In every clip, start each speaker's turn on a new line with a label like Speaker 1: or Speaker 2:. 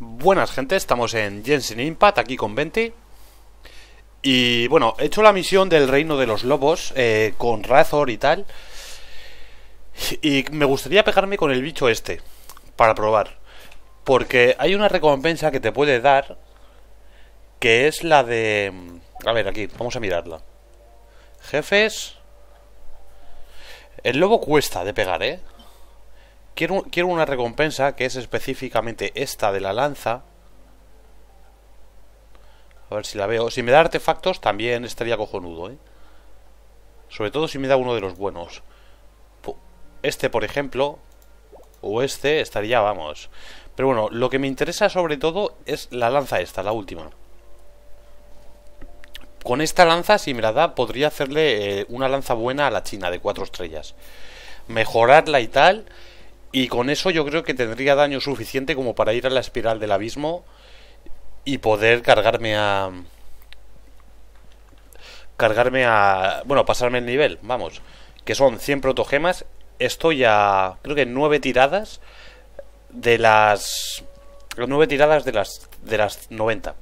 Speaker 1: Buenas gente, estamos en Jensen Impact, aquí con Venti. Y bueno, he hecho la misión del Reino de los Lobos eh, Con Razor y tal. Y me gustaría pegarme con el bicho este Para probar. Porque hay una recompensa que te puede dar Que es la de... A ver, aquí, vamos a mirarla. Jefes El lobo cuesta de pegar, ¿eh? Quiero, una recompensa que es específicamente esta de la lanza. A ver si la veo. Si me da artefactos también estaría cojonudo, ¿eh? Sobre todo si me da uno de los buenos. Este, por ejemplo, o este, estaría, vamos. Pero bueno, lo que me interesa sobre todo es la lanza esta, la última. Con esta lanza, si me la da, podría hacerle eh, una lanza buena a la china de cuatro estrellas. Mejorarla y tal y con eso yo creo que tendría daño suficiente como para ir a la espiral del abismo y poder cargarme a... Cargarme a... Bueno, pasarme el nivel, vamos. Que son 100 protogemas. Estoy a... Creo que 9 tiradas de las... 9 tiradas de las, de las 90.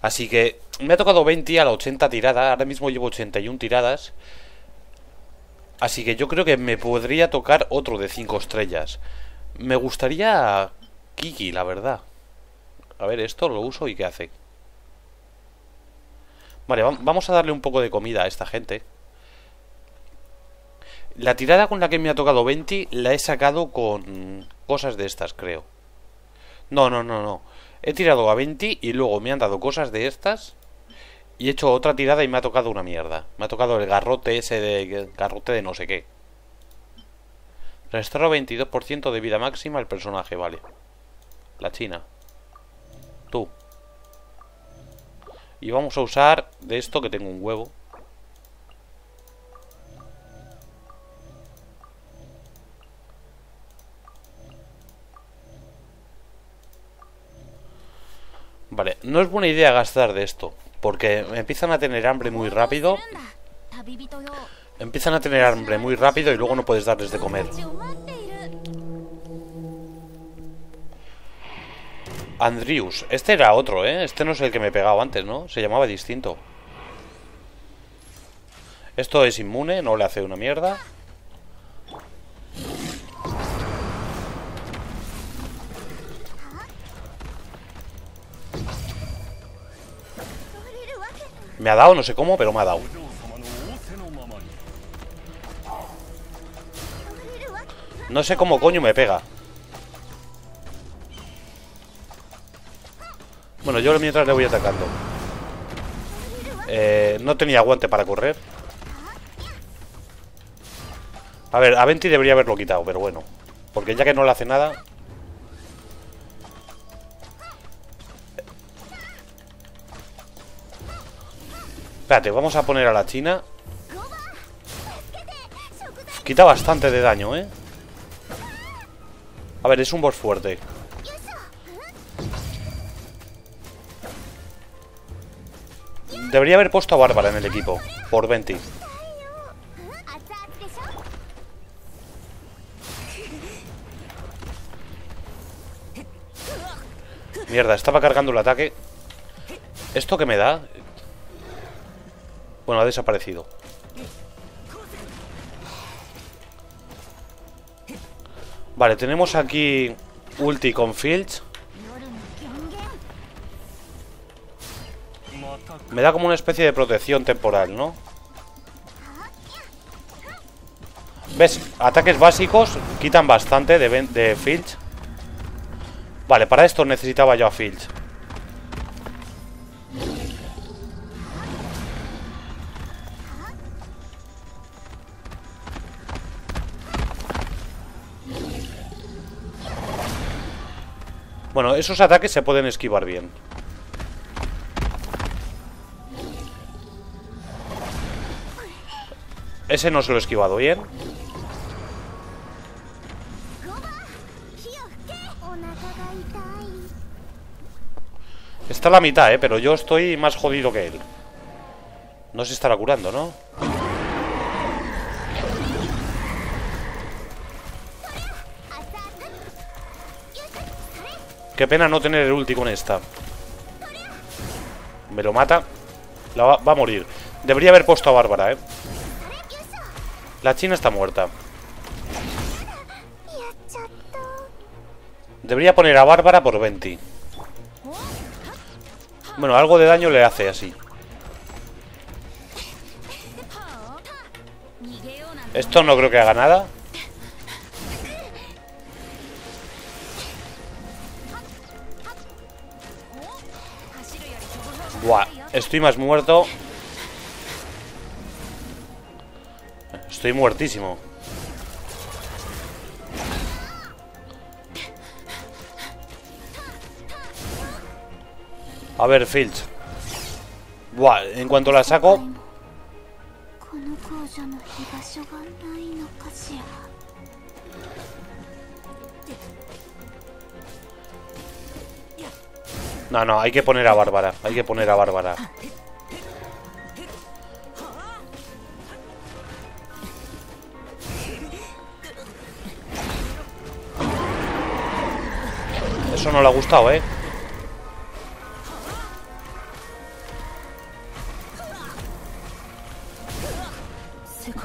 Speaker 1: Así que me ha tocado 20 a la 80 tirada. Ahora mismo llevo 81 tiradas. Así que yo creo que me podría tocar otro de 5 estrellas. Me gustaría Kiki, la verdad. A ver, esto lo uso y ¿qué hace? Vale, vamos a darle un poco de comida a esta gente. La tirada con la que me ha tocado 20 la he sacado con cosas de estas, creo. No, no, no, no. He tirado a 20 y luego me han dado cosas de estas y he hecho otra tirada y me ha tocado una mierda. Me ha tocado el garrote ese de... Garrote de no sé qué. Restauro 22% de vida máxima al personaje, vale. La china. Tú. Y vamos a usar de esto que tengo un huevo. Vale, no es buena idea gastar de esto porque empiezan a tener hambre muy rápido. Empiezan a tener hambre muy rápido y luego no puedes darles de comer. Andrius. Este era otro, ¿eh? Este no es el que me he pegado antes, ¿no? Se llamaba distinto. Esto es inmune, no le hace una mierda. Me ha dado, no sé cómo, pero me ha dado. No sé cómo coño me pega. Bueno, yo mientras le voy atacando. Eh, no tenía guante para correr. A ver, a Venti debería haberlo quitado, pero bueno. Porque ya que no le hace nada... Espérate, vamos a poner a la china Quita bastante de daño, ¿eh? A ver, es un boss fuerte Debería haber puesto a Bárbara en el equipo Por 20 Mierda, estaba cargando el ataque ¿Esto qué me da? Bueno, ha desaparecido. Vale, tenemos aquí ulti con Fields. Me da como una especie de protección temporal, ¿no? ¿Ves? Ataques básicos quitan bastante de, de Fields. Vale, para esto necesitaba yo a Fields. Bueno, esos ataques se pueden esquivar bien. Ese no se lo he esquivado bien. Está a la mitad, ¿eh? Pero yo estoy más jodido que él. No se estará curando, ¿no? Qué pena no tener el ulti con esta. Me lo mata. Va, va a morir. Debería haber puesto a Bárbara, ¿eh? La china está muerta. Debería poner a Bárbara por 20. Bueno, algo de daño le hace así. Esto no creo que haga nada. Buah, estoy más muerto. Estoy muertísimo. A ver, Filch. Buah, en cuanto la saco... No, no, hay que poner a Bárbara. Hay que poner a Bárbara. Eso no le ha gustado, ¿eh?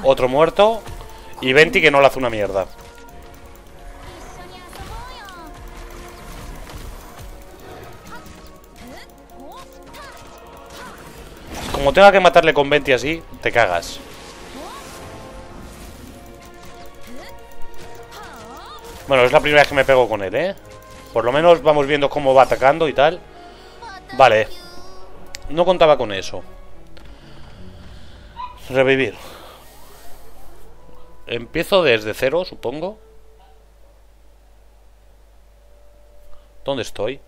Speaker 1: Otro muerto. Y Venti que no le hace una mierda. Como tenga que matarle con Venti así, te cagas. Bueno, es la primera vez que me pego con él, ¿eh? Por lo menos vamos viendo cómo va atacando y tal. Vale. No contaba con eso. Revivir. Empiezo desde cero, supongo. ¿Dónde estoy?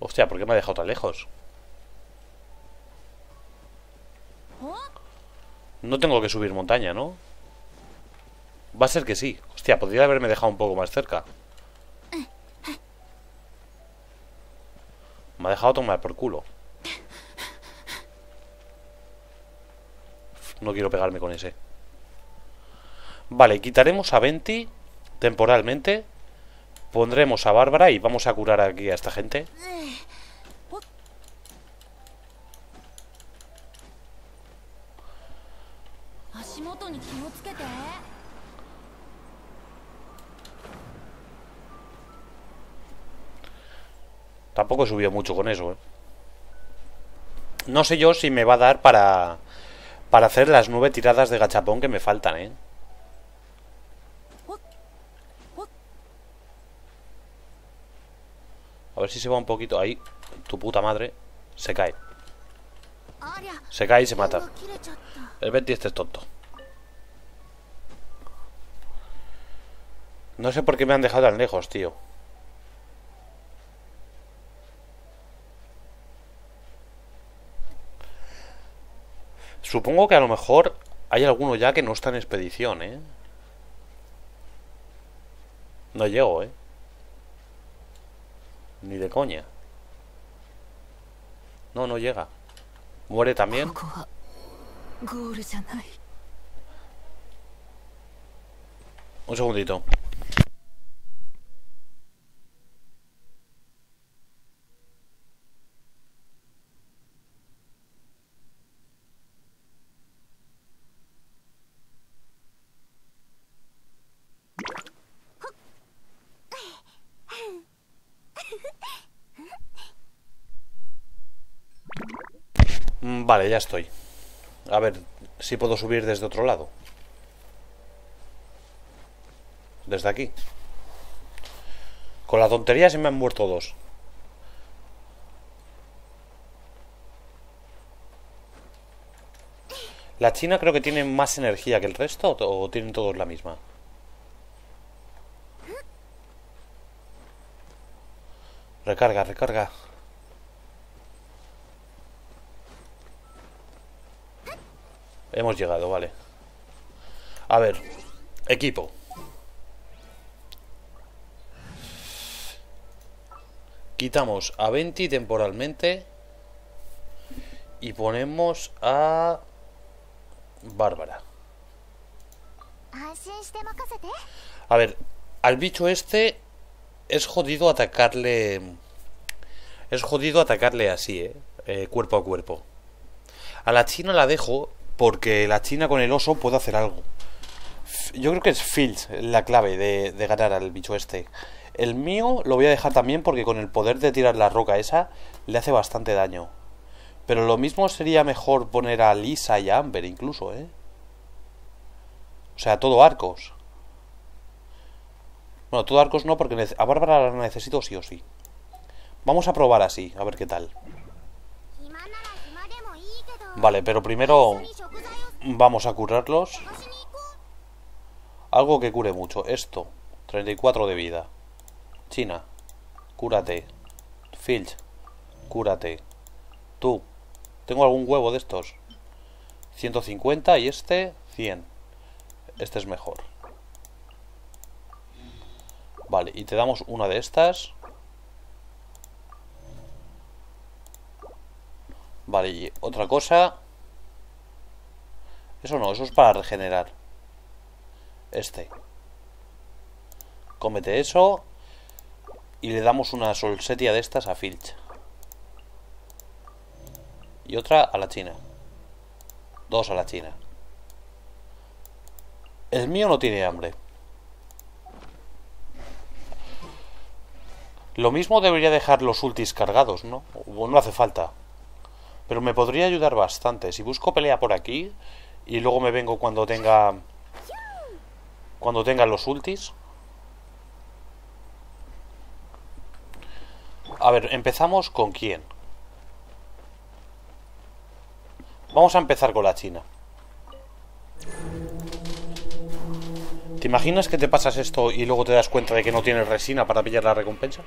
Speaker 1: Hostia, ¿por qué me ha dejado tan lejos? No tengo que subir montaña, ¿no? Va a ser que sí. Hostia, podría haberme dejado un poco más cerca. Me ha dejado tomar por culo. No quiero pegarme con ese. Vale, quitaremos a Venti temporalmente. Pondremos a Bárbara y vamos a curar aquí a esta gente. Tampoco subió mucho con eso, ¿eh? No sé yo si me va a dar para... Para hacer las nueve tiradas de gachapón que me faltan, ¿eh? A ver si se va un poquito. Ahí, tu puta madre Se cae. Se cae y se mata. El Betty este es tonto. No sé por qué me han dejado tan lejos, tío Supongo que a lo mejor hay alguno ya que no está en expedición, ¿eh? No llego, ¿eh? Ni de coña. No, no llega. Muere también. Un segundito. Vale, ya estoy. A ver si puedo subir desde otro lado. Desde aquí. Con la tontería se me han muerto dos. La china creo que tiene más energía que el resto o tienen todos la misma. Recarga, recarga. Hemos llegado, vale. A ver, equipo. Quitamos a 20 temporalmente. Y ponemos a... Bárbara. A ver, al bicho este es jodido atacarle... Es jodido atacarle así, ¿eh? ¿eh? Cuerpo a cuerpo. A la china la dejo porque la china con el oso puede hacer algo. Yo creo que es Fields la clave de, de ganar al bicho este. El mío lo voy a dejar también porque con el poder de tirar la roca esa le hace bastante daño. Pero lo mismo sería mejor poner a Lisa y a Amber incluso, ¿eh? O sea, todo arcos. Bueno, todo arcos no, porque a Bárbara la necesito sí o sí. Vamos a probar así, a ver qué tal. Vale, pero primero vamos a curarlos. Algo que cure mucho. Esto, 34 de vida. China, cúrate. Filch, cúrate. Tú, ¿tengo algún huevo de estos? 150 y este 100. Este es mejor. Vale, y te damos una de estas. Vale, y otra cosa. Eso no, eso es para regenerar. Este. Cómete eso. Y le damos una solsetia de estas a Filch. Y otra a la China. Dos a la China. El mío no tiene hambre. Lo mismo debería dejar los ultis cargados, ¿no? No hace falta. Pero me podría ayudar bastante. Si busco pelea por aquí y luego me vengo cuando tenga... Cuando tenga los ultis. A ver, empezamos con quién. Vamos a empezar con la China. ¿Te imaginas que te pasas esto y luego te das cuenta de que no tienes resina para pillar la recompensa?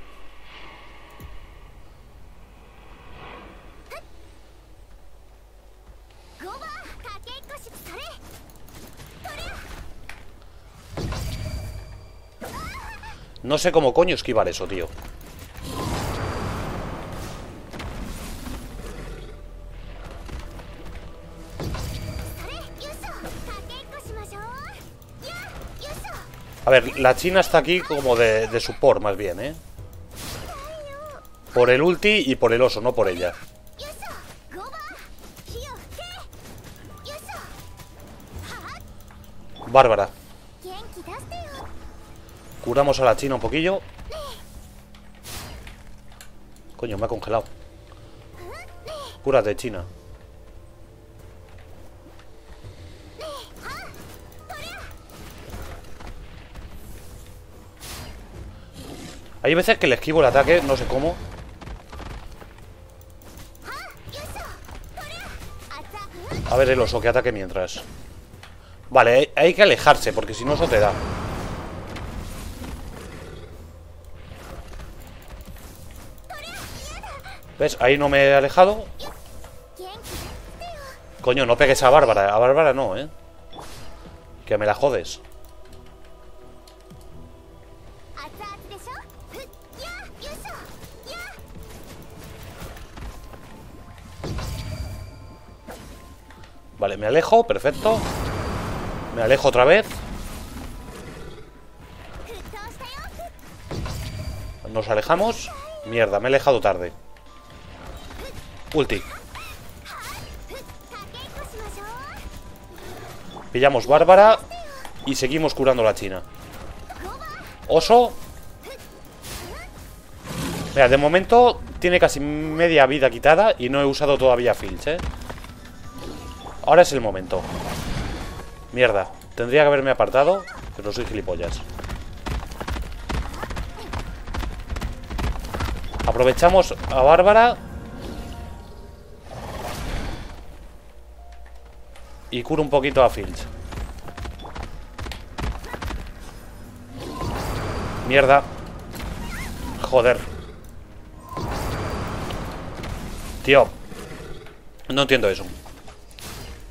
Speaker 1: No sé cómo coño esquivar eso, tío. A ver, la China está aquí como de, de support más bien, ¿eh? Por el ulti y por el oso, no por ella. Bárbara. Curamos a la China un poquillo. Coño, me ha congelado. Cúrate, China. Hay veces que le esquivo el ataque, no sé cómo. A ver el oso que ataque mientras. Vale, hay que alejarse, porque si no eso te da. ¿Ves? Ahí no me he alejado. Coño, no pegues a Bárbara. A Bárbara no, ¿eh? Que me la jodes. Vale, me alejo, perfecto Me alejo otra vez Nos alejamos Mierda, me he alejado tarde Ulti. Pillamos Bárbara Y seguimos curando la China. Oso. Mira, de momento Tiene casi media vida quitada Y no he usado todavía Filch, eh Ahora es el momento. Mierda, tendría que haberme apartado Pero soy gilipollas. Aprovechamos a Bárbara Y curo un poquito a Filch Mierda Joder Tío No entiendo eso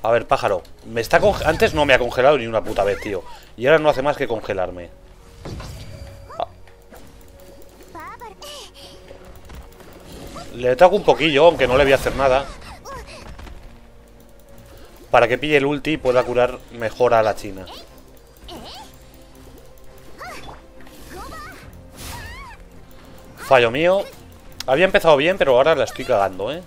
Speaker 1: a ver, pájaro. Me está Antes no me ha congelado ni una puta vez, tío. Y ahora no hace más que congelarme. Ah. Le trago un poquillo, aunque no le voy a hacer nada. Para que pille el ulti y pueda curar mejor a la china. Fallo mío. Había empezado bien, pero ahora la estoy cagando, ¿eh?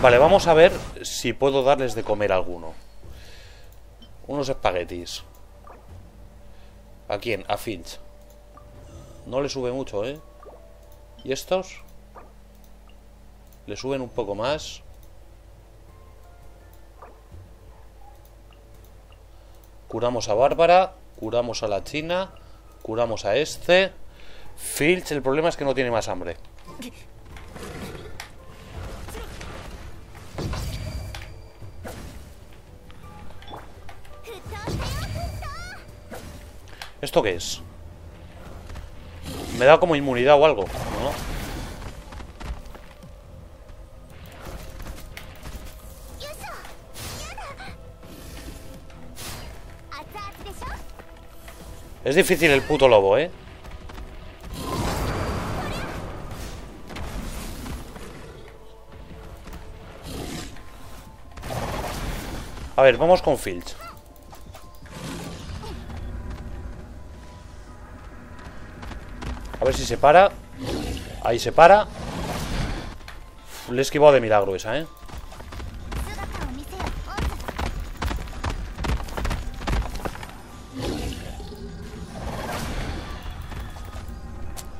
Speaker 1: Vale, vamos a ver si puedo darles de comer alguno. Unos espaguetis. ¿A quién? A Finch. No le sube mucho, ¿eh? ¿Y estos? Le suben un poco más. Curamos a Bárbara. Curamos a la China. Curamos a este. Filch, el problema es que no tiene más hambre. ¿Esto qué es? Me da como inmunidad o algo, ¿no? Es difícil el puto lobo, ¿eh? A ver, vamos con Filch. A ver si se para. Ahí se para. Le he esquivado de milagro esa, ¿eh?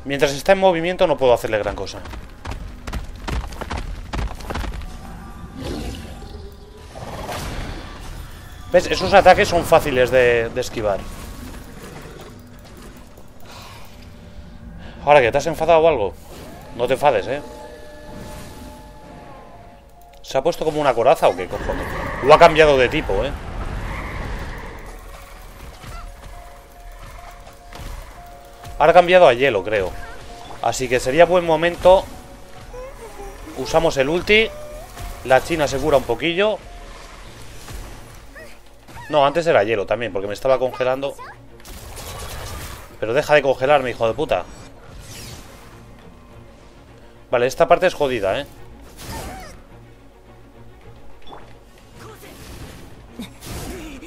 Speaker 1: Mientras está en movimiento no puedo hacerle gran cosa. ¿Ves? Esos ataques son fáciles de, de esquivar. Ahora que te has enfadado o algo, no te enfades, ¿eh? ¿Se ha puesto como una coraza o qué cojones? Lo ha cambiado de tipo, ¿eh? Ahora ha cambiado a hielo, creo. Así que sería buen momento. Usamos el ulti. La china se cura un poquillo. No, antes era hielo también, porque me estaba congelando. Pero deja de congelarme, hijo de puta. Vale, esta parte es jodida, ¿eh?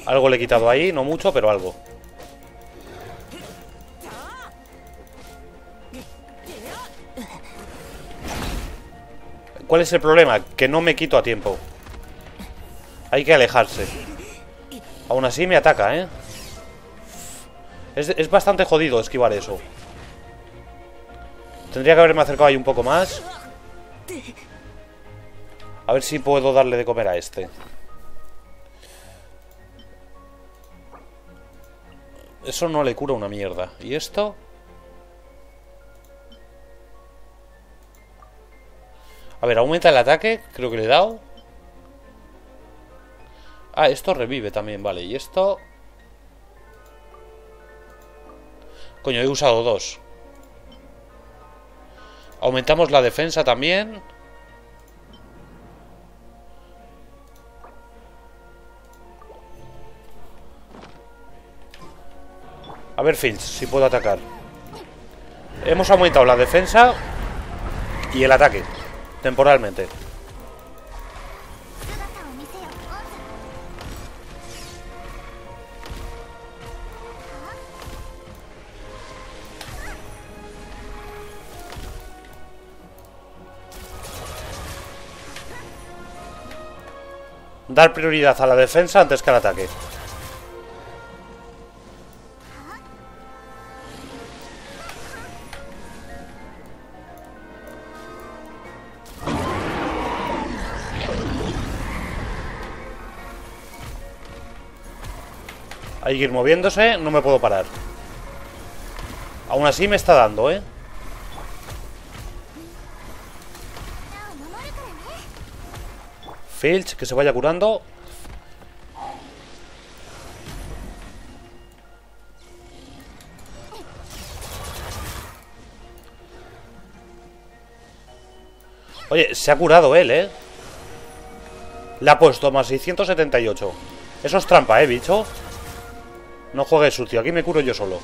Speaker 1: Algo le he quitado ahí, no mucho, pero algo. ¿Cuál es el problema? Que no me quito a tiempo. Hay que alejarse. Aún así me ataca, ¿eh? Es, es bastante jodido esquivar eso. Tendría que haberme acercado ahí un poco más. A ver si puedo darle de comer a este. Eso no le cura una mierda. ¿Y esto? A ver, aumenta el ataque. Creo que le he dado. Ah, esto revive también, vale. ¿Y esto? Coño, he usado dos. Aumentamos la defensa también. A ver, Filch, si puedo atacar. Hemos aumentado la defensa y el ataque, temporalmente. Dar prioridad a la defensa antes que al ataque. Hay que ir moviéndose, no me puedo parar. Aún así me está dando, ¿eh? Filch, que se vaya curando. Oye, se ha curado él, ¿eh? Le ha puesto más 678. Eso es trampa, ¿eh, bicho? No juegues sucio, aquí me curo yo solo.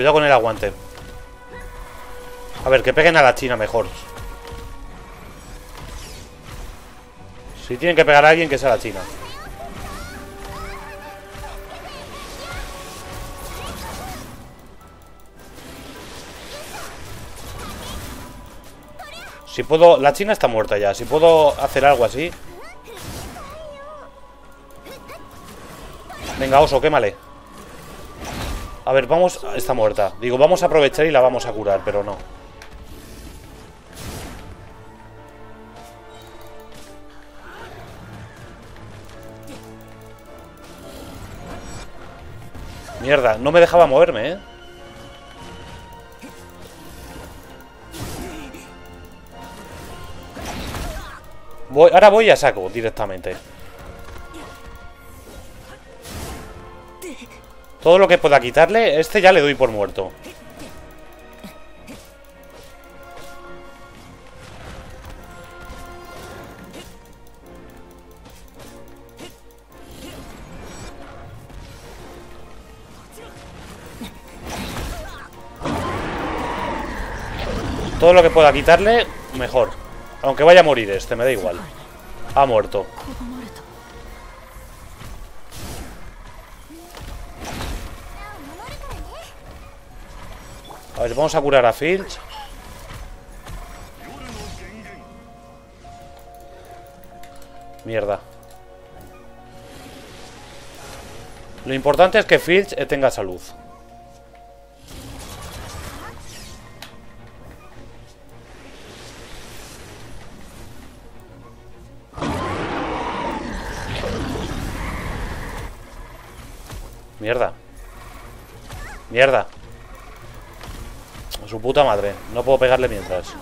Speaker 1: Cuidado con el aguante. A ver, que peguen a la China mejor. Si tienen que pegar a alguien, que sea la China. Si puedo... La China está muerta ya. Si puedo hacer algo así... Venga, oso, quémale. A ver, vamos... Está muerta. Digo, vamos a aprovechar y la vamos a curar, pero no. Mierda, no me dejaba moverme, ¿eh? Ahora voy a saco directamente. Todo lo que pueda quitarle, este ya le doy por muerto. Todo lo que pueda quitarle, mejor. Aunque vaya a morir este, me da igual. Ha muerto. A ver, vamos a curar a Filch. Mierda. Lo importante es que Filch tenga salud. Mierda. Mierda. Su puta madre. No puedo pegarle mientras.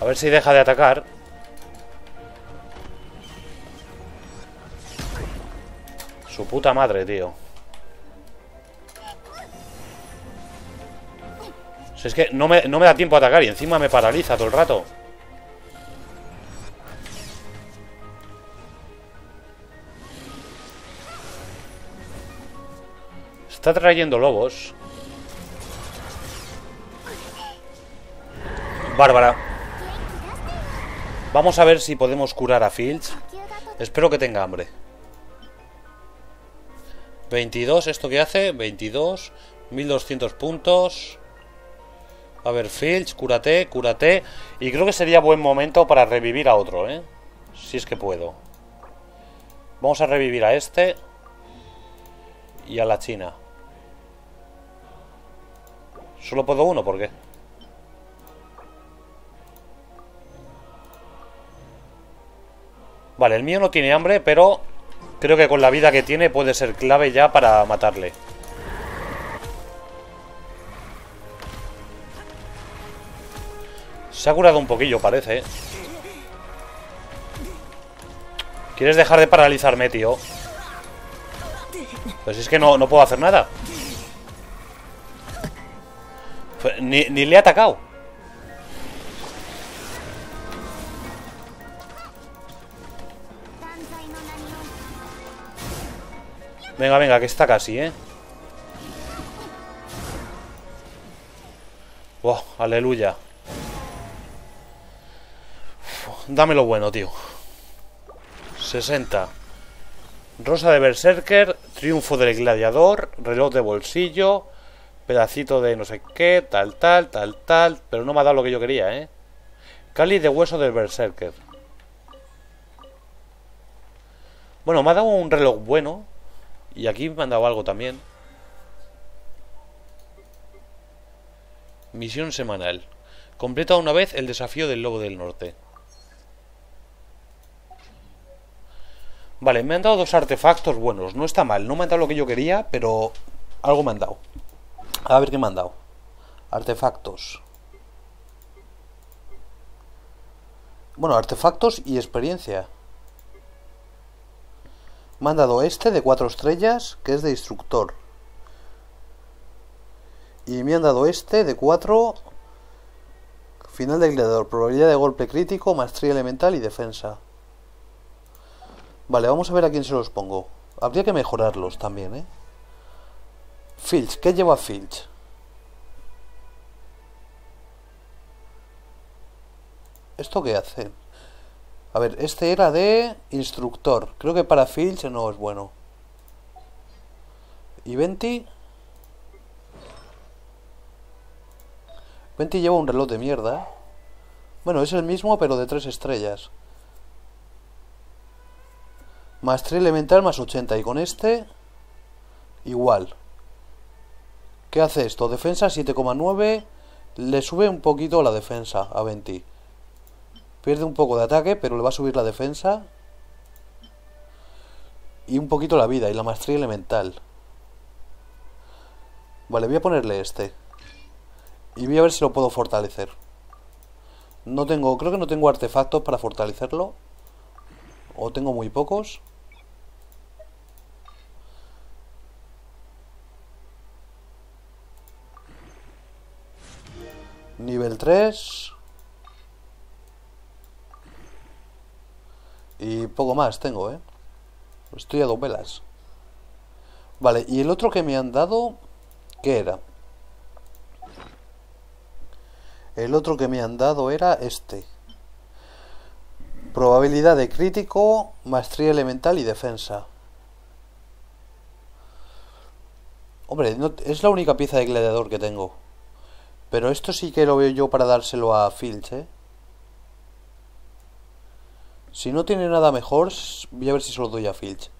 Speaker 1: A ver si deja de atacar. Su puta madre, tío. Si es que no me, no me da tiempo a atacar y encima me paraliza todo el rato. Está trayendo lobos. Bárbara. Vamos a ver si podemos curar a Fields. Espero que tenga hambre. 22, ¿esto qué hace? 22, 1200 puntos. A ver, Fields, cúrate, cúrate. Y creo que sería buen momento para revivir a otro, ¿eh? Si es que puedo. Vamos a revivir a este. Y a la China. Solo puedo uno, ¿por qué? Vale, el mío no tiene hambre, pero creo que con la vida que tiene puede ser clave ya para matarle. Se ha curado un poquillo, parece. ¿eh? ¿Quieres dejar de paralizarme, tío? Pues es que no, no puedo hacer nada. Ni, le he atacado. Venga, venga, que está casi, ¿eh? Oh, aleluya. Dame lo bueno, tío. 60. Rosa de Berserker, Triunfo del Gladiador, Reloj de Bolsillo, pedacito de no sé qué, tal, tal, tal, tal, pero no me ha dado lo que yo quería, ¿eh? Cali de hueso del Berserker. Bueno, me ha dado un reloj bueno. Y aquí me han dado algo también. Misión semanal. Completa una vez el desafío del Lobo del Norte. Vale, me han dado dos artefactos buenos. No está mal. No me han dado lo que yo quería, pero algo me han dado. A ver qué me han dado. Artefactos. Bueno, artefactos y experiencia. Me han dado este de cuatro estrellas, que es de instructor. Y me han dado este de cuatro... Final de gladiador, probabilidad de golpe crítico, maestría elemental y defensa. Vale, vamos a ver a quién se los pongo. Habría que mejorarlos también, ¿eh? Filch, ¿qué lleva Filch? ¿Esto qué hace? A ver, este era de instructor. Creo que para Filch no es bueno. ¿Y Venti? Venti lleva un reloj de mierda. Bueno, es el mismo, pero de tres estrellas. Maestría elemental más 80. Y con este, igual. ¿Qué hace esto? Defensa 7,9. Le sube un poquito la defensa a Venti. Pierde un poco de ataque, pero le va a subir la defensa. Y un poquito la vida y la maestría elemental. Vale, voy a ponerle este. Y voy a ver si lo puedo fortalecer. No tengo, creo que no tengo artefactos para fortalecerlo. O tengo muy pocos. Nivel 3. Y poco más tengo, ¿eh? Estoy a dos velas. Vale, y el otro que me han dado... ¿Qué era? El otro que me han dado era este. Probabilidad de crítico, maestría elemental y defensa. Hombre, es la única pieza de gladiador que tengo. Pero esto sí que lo veo yo para dárselo a Filch, ¿eh? Si no tiene nada mejor, voy a ver si se lo doy a Filch.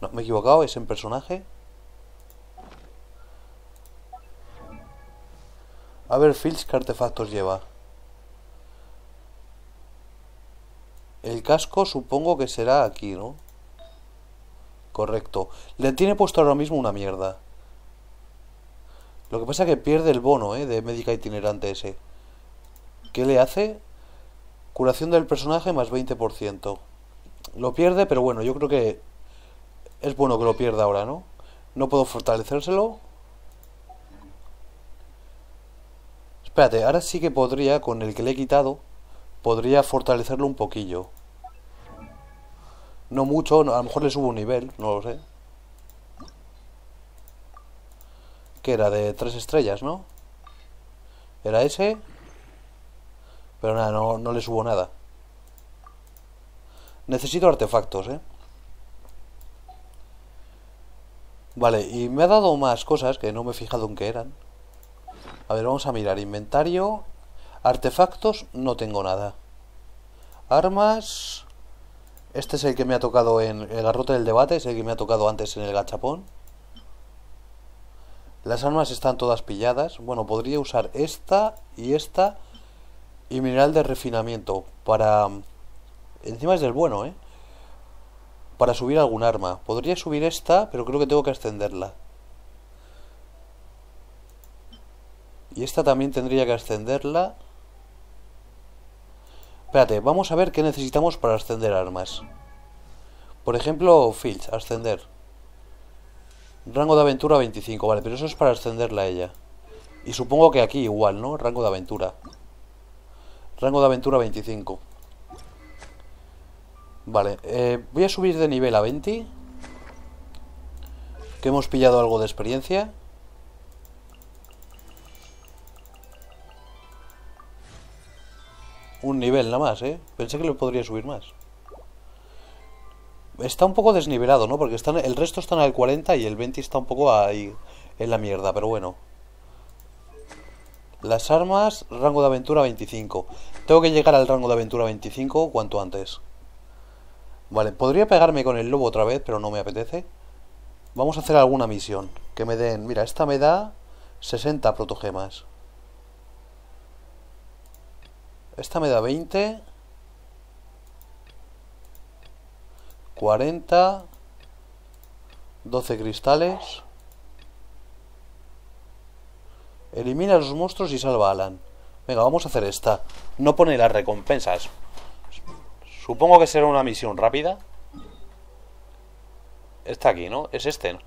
Speaker 1: No, me he equivocado, es en personaje. A ver, Filch, ¿qué artefactos lleva? El casco supongo que será aquí, ¿no? Correcto. Le tiene puesto ahora mismo una mierda. Lo que pasa es que pierde el bono, ¿eh? De médica itinerante ese. ¿Qué le hace? Curación del personaje más 20%. Lo pierde, pero bueno, yo creo que es bueno que lo pierda ahora, ¿no? No puedo fortalecérselo. Espérate, ahora sí que podría, con el que le he quitado, podría fortalecerlo un poquillo. No mucho, a lo mejor le subo un nivel, no lo sé. Que era de tres estrellas, ¿no? Era ese. Pero nada, no, le subo nada. Necesito artefactos, ¿eh? Vale, y me ha dado más cosas que no me he fijado en qué eran. A ver, vamos a mirar. Inventario. Artefactos, no tengo nada. Armas. Este es el que me ha tocado en el garrote del debate, es el que me ha tocado antes en el gachapón. Las armas están todas pilladas. Bueno, podría usar esta y esta y mineral de refinamiento para... Encima es del bueno, ¿eh? Para subir algún arma. Podría subir esta, pero creo que tengo que extenderla. Y esta también tendría que ascenderla. Espérate, vamos a ver qué necesitamos para ascender armas. Por ejemplo, Filch, ascender. Rango de aventura 25, vale, pero eso es para ascenderla a ella. Y supongo que aquí igual, ¿no? Rango de aventura. Rango de aventura 25. Vale, eh, voy a subir de nivel a 20. Que hemos pillado algo de experiencia. un nivel nada más, ¿eh? Pensé que lo podría subir más. Está un poco desnivelado, ¿no? Porque están, el resto están al 40 y el 20 está un poco ahí en la mierda, pero bueno. Las armas, rango de aventura 25. Tengo que llegar al rango de aventura 25 cuanto antes. Vale, podría pegarme con el lobo otra vez, pero no me apetece. Vamos a hacer alguna misión. Que me den... Mira, esta me da 60 protogemas. Esta me da 20. 40. 12 cristales. Elimina a los monstruos y salva a Alan. Venga, vamos a hacer esta. No pone las recompensas. Supongo que será una misión rápida. Está aquí, ¿no? Es este,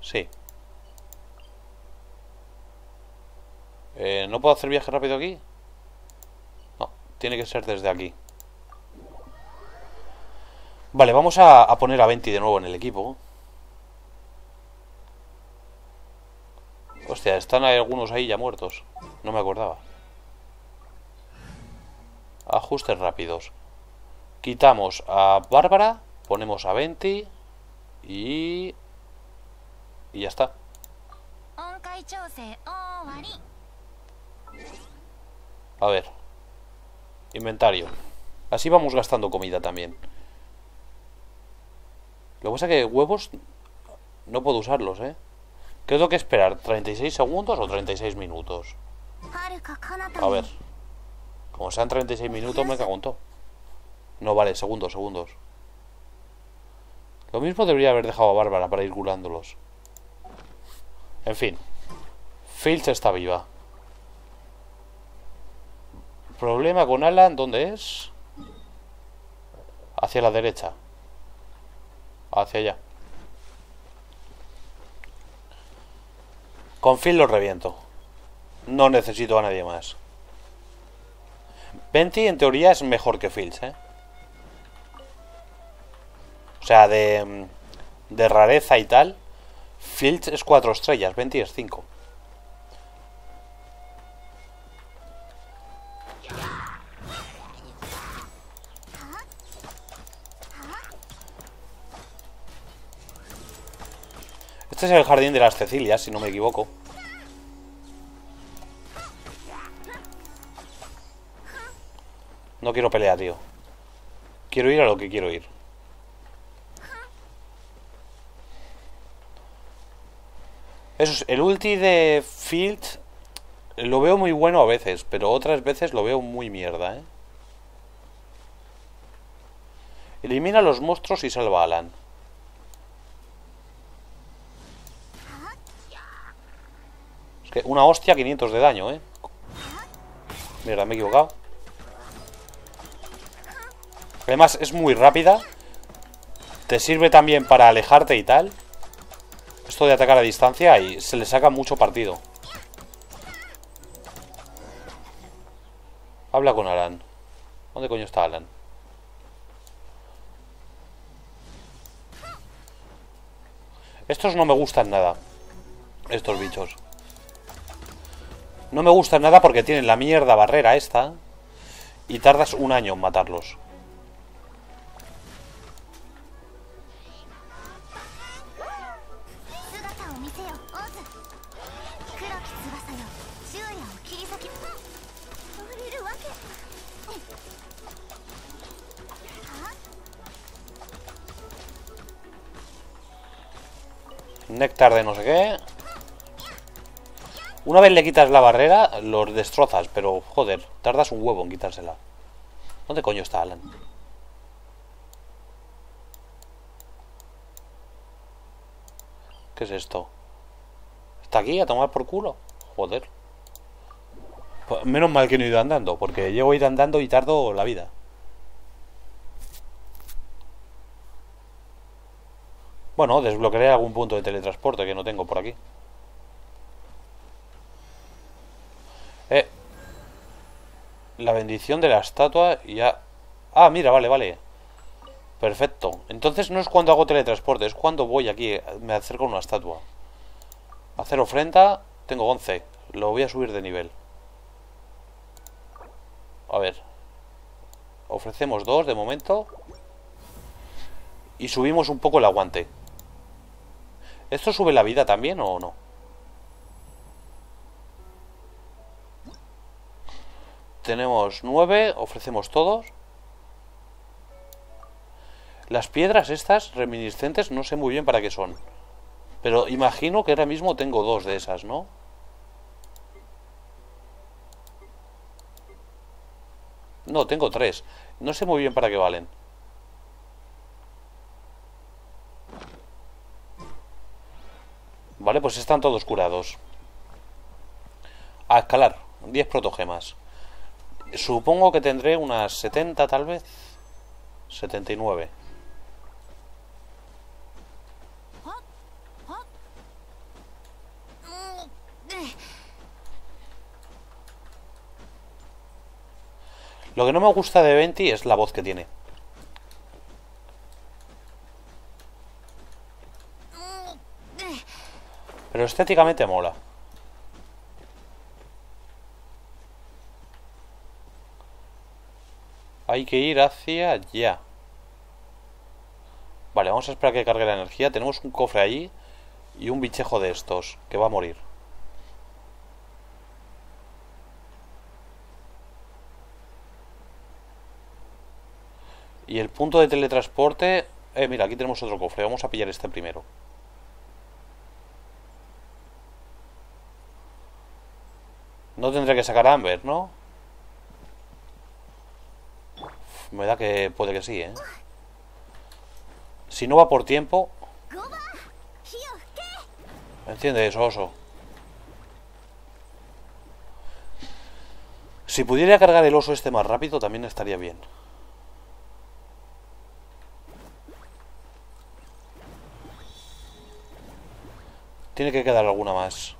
Speaker 1: Sí. Eh, ¿No puedo hacer viaje rápido aquí? tiene que ser desde aquí. Vale, vamos a, poner a 20 de nuevo en el equipo. Hostia, están algunos ahí ya muertos. No me acordaba. Ajustes rápidos. Quitamos a Bárbara, ponemos a 20 y... Y ya está. A ver. Inventario. Así vamos gastando comida también. Lo que pasa es que huevos no puedo usarlos, ¿eh? ¿Qué tengo que esperar? ¿36 segundos o 36 minutos? A ver. Como sean 36 minutos me cago en todo. No, vale, segundos, segundos. Lo mismo debería haber dejado a Bárbara para ir curándolos. En fin. Fields está viva. Problema con Alan, ¿dónde es? Hacia la derecha. Hacia allá. Con Phil lo reviento. No necesito a nadie más. Venti en teoría es mejor que Fields, ¿eh? O sea, de, de rareza y tal. Fields es 4 estrellas, Venti es 5. Este es el jardín de las Cecilias, si no me equivoco. No quiero pelear, tío. Quiero ir a lo que quiero ir. Eso es, el ulti de Field lo veo muy bueno a veces, pero otras veces lo veo muy mierda, ¿eh? Elimina los monstruos y salva a Alan. Es que una hostia, 500 de daño, ¿eh? Mierda, me he equivocado. Además, es muy rápida. Te sirve también para alejarte y tal. Esto de atacar a distancia y se le saca mucho partido. Habla con Alan. ¿Dónde coño está Alan? Estos no me gustan nada. Estos bichos. No me gustan nada porque tienen la mierda barrera esta. Y tardas un año en matarlos. Néctar de no sé qué. Una vez le quitas la barrera, los destrozas, pero joder, tardas un huevo en quitársela. ¿Dónde coño está Alan? ¿Qué es esto? ¿Está aquí a tomar por culo? Joder. Pues, menos mal que no he ido andando, porque llevo a ir andando y tardo la vida. Bueno, desbloquearé algún punto de teletransporte que no tengo por aquí. La bendición de la estatua ya... Ah, mira, vale, vale. Perfecto. Entonces no es cuando hago teletransporte, es cuando voy aquí, me acerco a una estatua. Hacer ofrenda, tengo 11. Lo voy a subir de nivel. A ver. Ofrecemos dos de momento. Y subimos un poco el aguante. ¿Esto sube la vida también o no? Tenemos nueve, ofrecemos todos. Las piedras estas reminiscentes no sé muy bien para qué son. Pero imagino que ahora mismo tengo dos de esas, ¿no? No, tengo tres. No sé muy bien para qué valen. Vale, pues están todos curados. A escalar. 10 protogemas. Supongo que tendré unas 70 tal vez. 79. Lo que no me gusta de Venti es la voz que tiene. Pero estéticamente mola. Hay que ir hacia allá. Vale, vamos a esperar que cargue la energía. Tenemos un cofre ahí y un bichejo de estos que va a morir. Y el punto de teletransporte... Eh, mira, aquí tenemos otro cofre. Vamos a pillar este primero. No tendré que sacar a Amber, ¿no? Me da que puede que sí, ¿eh? Si no va por tiempo... Enciende eso, oso. Si pudiera cargar el oso este más rápido, también estaría bien. Tiene que quedar alguna más.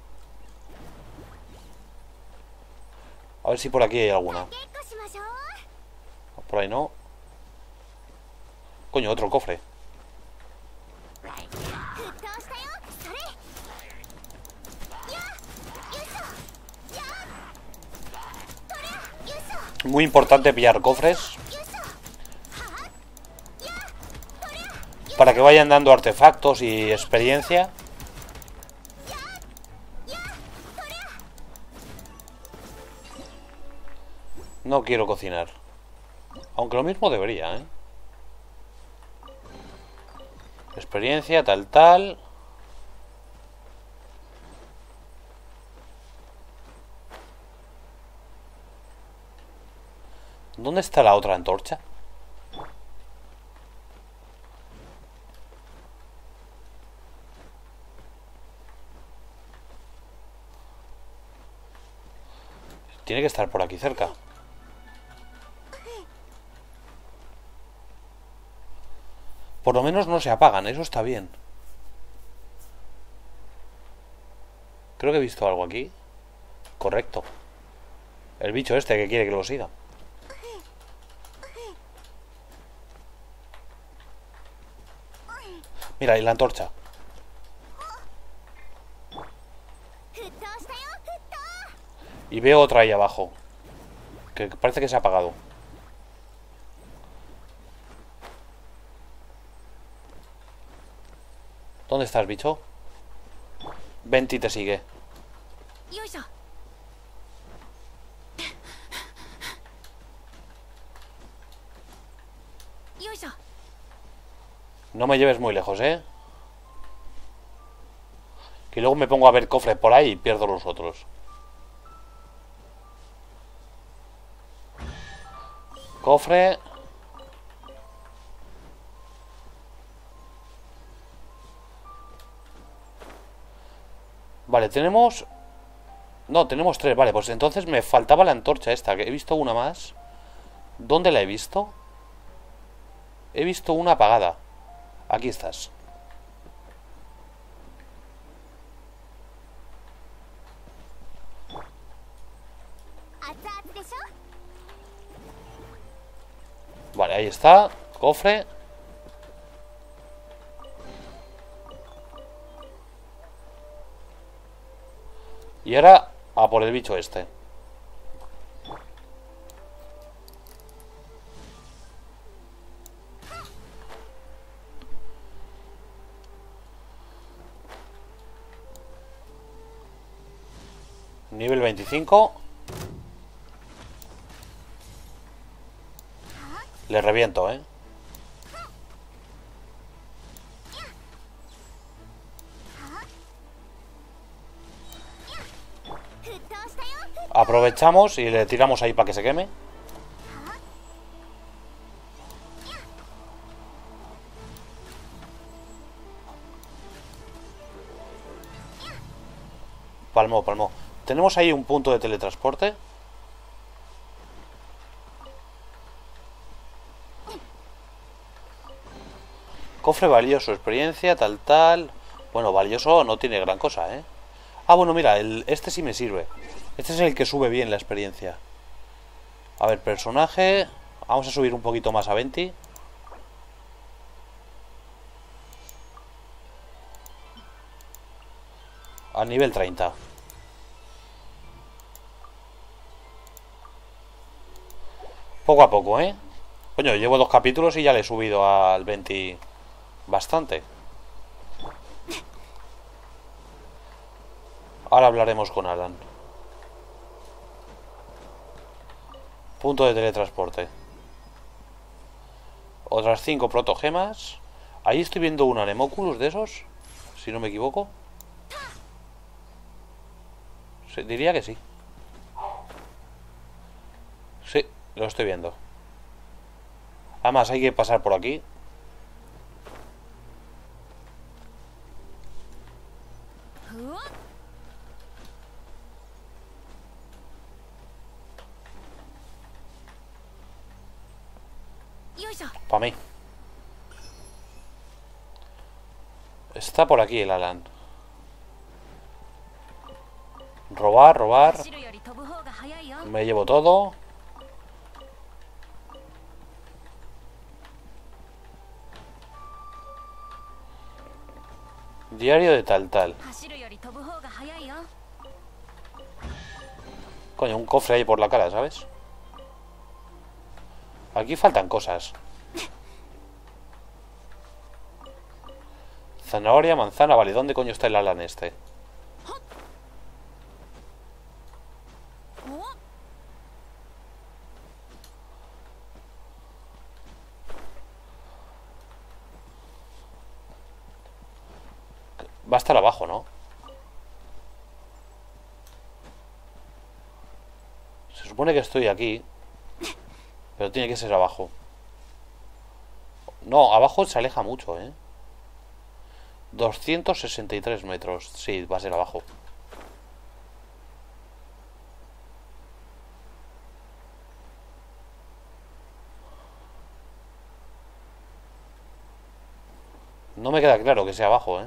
Speaker 1: A ver si por aquí hay alguna. Por no. Coño, otro cofre. Muy importante pillar cofres. Para que vayan dando artefactos y experiencia. No quiero cocinar. Aunque lo mismo debería, ¿eh? Experiencia, tal, tal. ¿Dónde está la otra antorcha? Tiene que estar por aquí cerca. Por lo menos no se apagan, eso está bien. Creo que he visto algo aquí. Correcto. El bicho este que quiere que lo siga. Mira, y la antorcha. Y veo otra ahí abajo. Que parece que se ha apagado. ¿Dónde estás, bicho? Venti te sigue. No me lleves muy lejos, ¿eh? Que luego me pongo a ver cofres por ahí y pierdo los otros. Cofre... Vale, tenemos... No, tenemos tres, vale, pues entonces me faltaba la antorcha esta, que he visto una más. ¿Dónde la he visto? He visto una apagada. Aquí estás. Vale, ahí está. Cofre. Y ahora a por el bicho este. Nivel 25. Le reviento, ¿eh? Aprovechamos y le tiramos ahí para que se queme. Palmo, palmo. Tenemos ahí un punto de teletransporte. Cofre valioso, experiencia, tal, tal. Bueno, valioso no tiene gran cosa, ¿eh? Ah, bueno, mira, el, este sí me sirve. Este es el que sube bien la experiencia. A ver, personaje. Vamos a subir un poquito más a 20. Al nivel 30. Poco a poco, ¿eh? Coño, llevo dos capítulos y ya le he subido al 20 bastante. Ahora hablaremos con Alan. Punto de teletransporte. Otras cinco protogemas. Ahí estoy viendo un Anemoculus de esos. Si no me equivoco. diría que sí. Sí, lo estoy viendo. Además hay que pasar por aquí. Para mí. Está por aquí el Alan. Robar, robar. Me llevo todo. Diario de tal tal. Coño, un cofre ahí por la cara, ¿sabes? Aquí faltan cosas. Zanahoria, manzana, vale, ¿dónde coño está el Alan este? Va a estar abajo, ¿no? Se supone que estoy aquí Pero tiene que ser abajo No, abajo se aleja mucho, ¿eh? 263 metros Sí, va a ser abajo No me queda claro que sea abajo, ¿eh?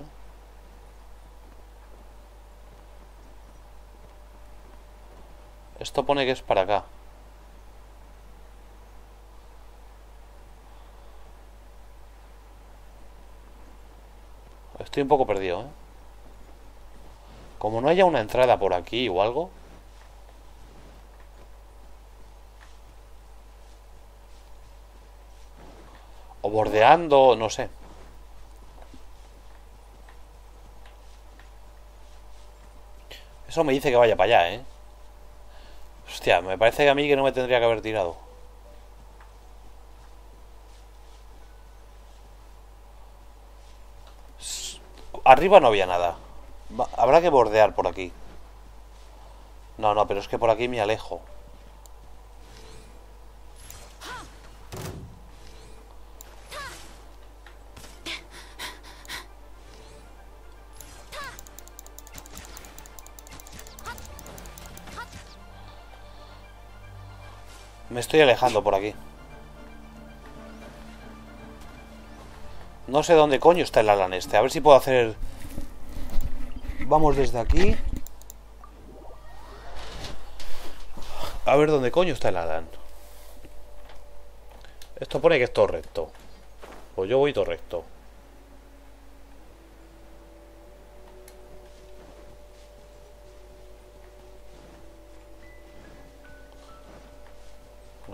Speaker 1: Esto pone que es para acá. Estoy un poco perdido, ¿eh? Como no haya una entrada por aquí o algo... O bordeando, no sé. Eso me dice que vaya para allá, ¿eh? Hostia, me parece a mí que no me tendría que haber tirado. Arriba no había nada. Habrá que bordear por aquí. No, no, pero es que por aquí me alejo. Me estoy alejando por aquí. No sé dónde coño está el Alan este. A ver si puedo hacer... Vamos desde aquí. A ver dónde coño está el Alan. Esto pone que es todo recto. Pues yo voy todo recto.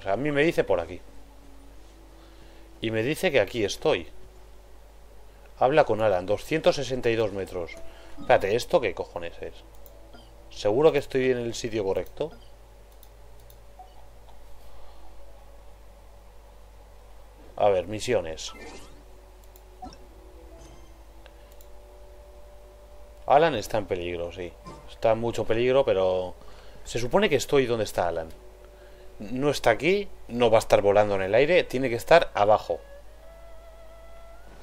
Speaker 1: a mí me dice por aquí. Y me dice que aquí estoy. Habla con Alan, 262 metros. Espérate, ¿esto qué cojones es? ¿Seguro que estoy en el sitio correcto? A ver, misiones. Alan está en peligro, sí. Está en mucho peligro, pero... Se supone que estoy donde está Alan no está aquí, no va a estar volando en el aire, tiene que estar abajo.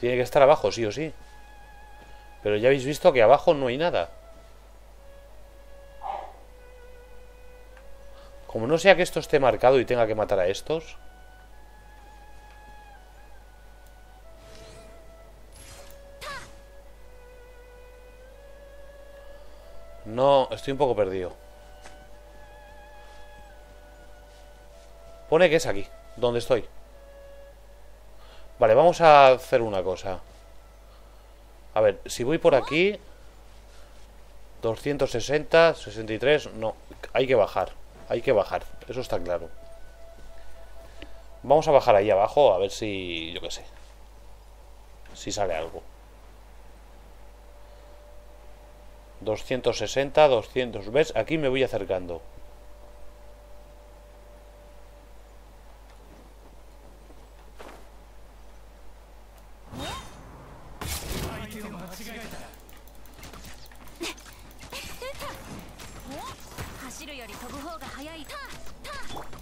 Speaker 1: Tiene que estar abajo, sí o sí. Pero ya habéis visto que abajo no hay nada. Como no sea que esto esté marcado y tenga que matar a estos... No, estoy un poco perdido. Pone que es aquí, donde estoy. Vale, vamos a hacer una cosa. A ver, si voy por aquí... 260, 63, no, hay que bajar, hay que bajar, eso está claro. Vamos a bajar ahí abajo a ver si, yo qué sé, si sale algo. 260, 200, ¿ves? Aquí me voy acercando.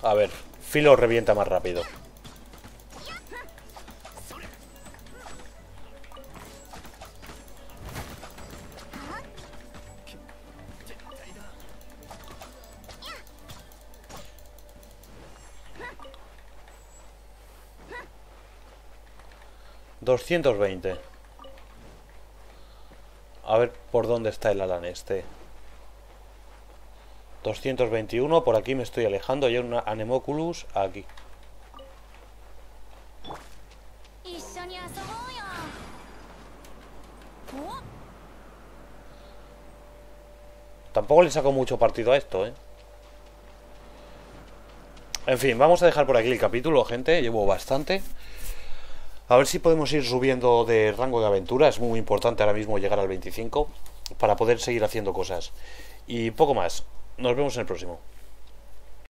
Speaker 1: A ver, Filo revienta más rápido. Doscientos veinte. A ver por dónde está el Alan este. 221, por aquí me estoy alejando, hay una Anemoculus aquí. Tampoco le saco mucho partido a esto, ¿eh? En fin, vamos a dejar por aquí el capítulo, gente. Llevo bastante. A ver si podemos ir subiendo de rango de aventura. Es muy importante ahora mismo llegar al 25 para poder seguir haciendo cosas. Y poco más. Nos vemos en el próximo.